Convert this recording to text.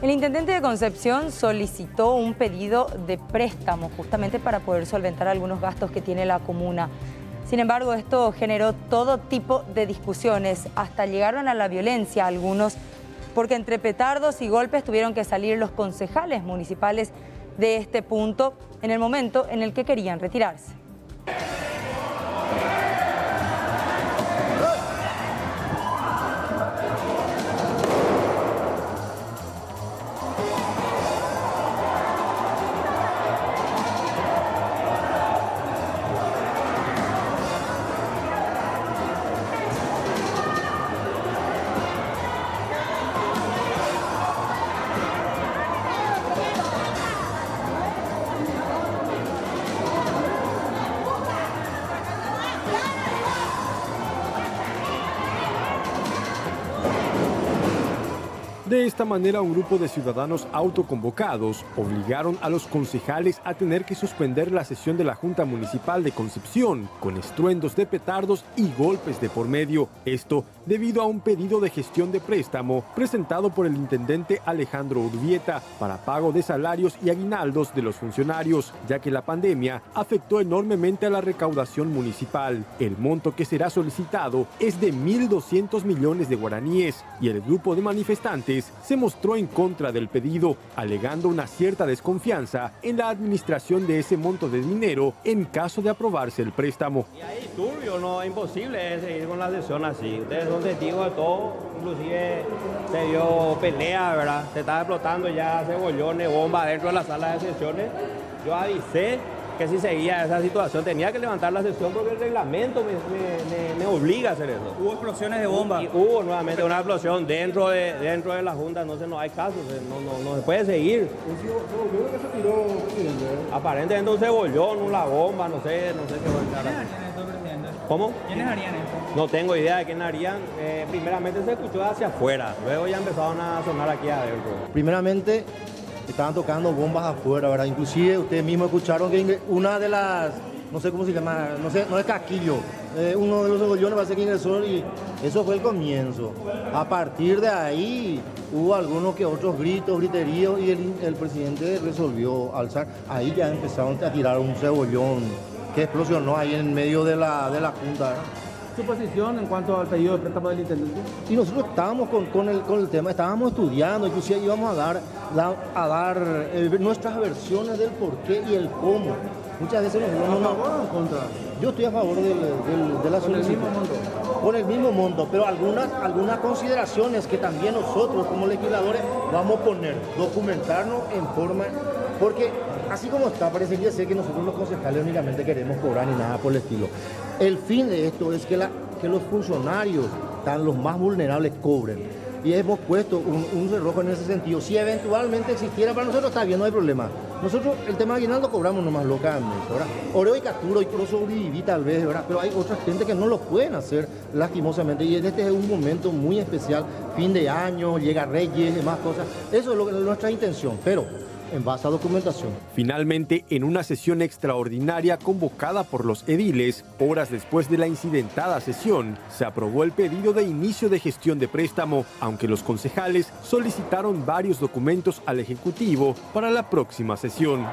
El intendente de Concepción solicitó un pedido de préstamo justamente para poder solventar algunos gastos que tiene la comuna. Sin embargo, esto generó todo tipo de discusiones, hasta llegaron a la violencia algunos, porque entre petardos y golpes tuvieron que salir los concejales municipales de este punto en el momento en el que querían retirarse. De esta manera, un grupo de ciudadanos autoconvocados obligaron a los concejales a tener que suspender la sesión de la Junta Municipal de Concepción, con estruendos de petardos y golpes de por medio. Esto debido a un pedido de gestión de préstamo presentado por el intendente Alejandro Urbieta para pago de salarios y aguinaldos de los funcionarios, ya que la pandemia afectó enormemente a la recaudación municipal. El monto que será solicitado es de 1.200 millones de guaraníes y el grupo de manifestantes se mostró en contra del pedido, alegando una cierta desconfianza en la administración de ese monto de dinero en caso de aprobarse el préstamo. Y ahí turbio, no, imposible seguir con la sesión así. Ustedes son testigos de todo, inclusive se dio pelea, ¿verdad? Se estaba explotando ya cebollones, bombas dentro de la sala de sesiones. Yo avisé que si seguía esa situación tenía que levantar la sesión porque el reglamento me, me, me, obliga a hacer eso. ¿Hubo explosiones de bomba? Y hubo nuevamente una explosión dentro de, dentro de la Junta, entonces no hay caso, no, no, no se puede seguir. que se tiró, Aparentemente un cebollón, una bomba, no sé, no sé qué va a ¿Quiénes harían esto, presidente? ¿Cómo? ¿Quiénes harían esto? No tengo idea de quién harían. Eh, primeramente se escuchó hacia afuera, luego ya empezaron a sonar aquí adentro. Primeramente, estaban tocando bombas afuera, ¿verdad? Inclusive ustedes mismos escucharon que una de las, no sé cómo se llama, no sé, no es casquillo, uno de los cebollones parece que ingresó y eso fue el comienzo. A partir de ahí hubo algunos que otros gritos, griteríos y el, el presidente resolvió alzar. Ahí ya empezaron a tirar un cebollón que explosionó ahí en medio de la, de la junta. Su posición en cuanto al pedido de préstamo del intendente? Y nosotros estábamos con, con, el, con el tema, estábamos estudiando, inclusive íbamos a dar, la- a dar eh, nuestras versiones del por qué y el cómo. Muchas veces nosotros no, ¿A no- favor o en contra? Yo estoy a favor del, del- de la Con el solicitud. mismo monto. Con el mismo monto, pero algunas, algunas consideraciones que también nosotros como legisladores vamos a poner, documentarnos en forma, porque así como está, parecería ser que nosotros los concejales únicamente queremos cobrar ni nada por el estilo. El fin de esto es que, los funcionarios, tan los más vulnerables, cobren. Y hemos puesto un, un cerrojo en ese sentido. Si eventualmente existiera para nosotros, está bien, no hay problema. Nosotros el tema de aguinaldo cobramos nomás localmente. Oreo y capturo y por sobreviví tal vez. Pero hay otra gente que no lo pueden hacer lastimosamente. Y este es un momento muy especial, fin de año, llega Reyes, demás cosas. Eso es nuestra intención, pero en base a documentación. Finalmente, en una sesión extraordinaria convocada por los ediles, horas después de la incidentada sesión, se aprobó el pedido de inicio de gestión de préstamo, aunque los concejales solicitaron varios documentos al Ejecutivo para la próxima sesión.